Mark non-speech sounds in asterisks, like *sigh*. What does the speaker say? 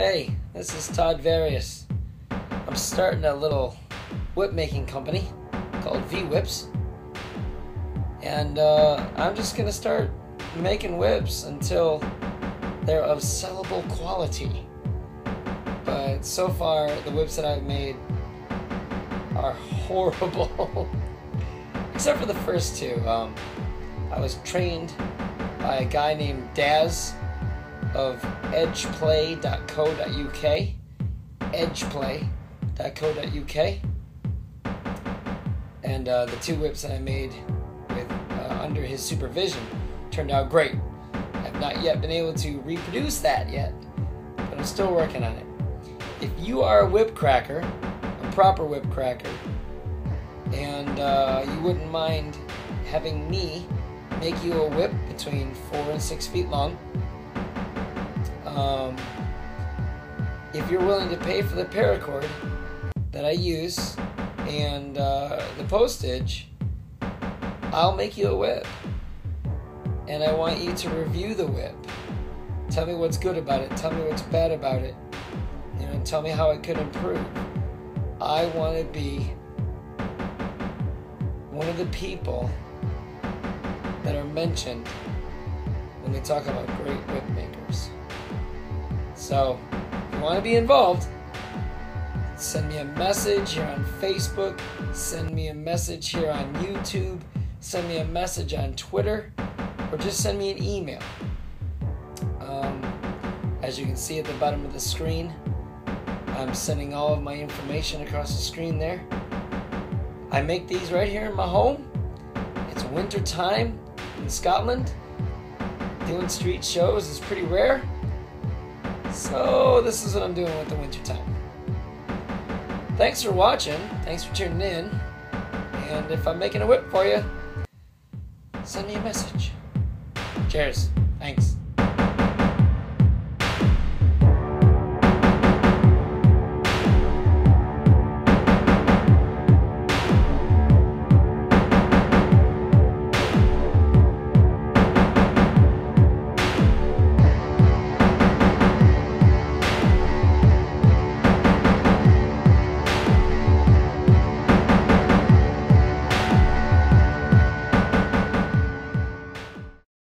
Hey, this is Todd Various. I'm starting a little whip making company called V Whips. And uh, I'm just going to start making whips until they're of sellable quality. But so far, the whips that I've made are *laughs* horrible. Except for the first two. Um, I was trained by a guy named Daz of edgeplay.co.uk. Edgeplay.co.uk. And uh, the two whips that I made with uh, under his supervision turned out great. I've not yet been able to reproduce that yet, but I'm still working on it. If you are a whip cracker, a proper whip cracker, and uh, you wouldn't mind having me make you a whip between four and six feet long, um, if you're willing to pay for the paracord that I use and uh, the postage, I'll make you a whip. And I want you to review the whip. Tell me what's good about it. Tell me what's bad about it. You know, tell me how it could improve. I want to be one of the people that are mentioned when they talk about great whip makers. So, if you want to be involved, send me a message here on Facebook, send me a message here on YouTube, send me a message on Twitter, or just send me an email. Um, as you can see at the bottom of the screen, I'm sending all of my information across the screen there. I make these right here in my home. It's winter time in Scotland. Doing street shows is pretty rare. So this is what I'm doing with the winter time. Thanks for watching. Thanks for tuning in. And if I'm making a whip for you, send me a message. Cheers.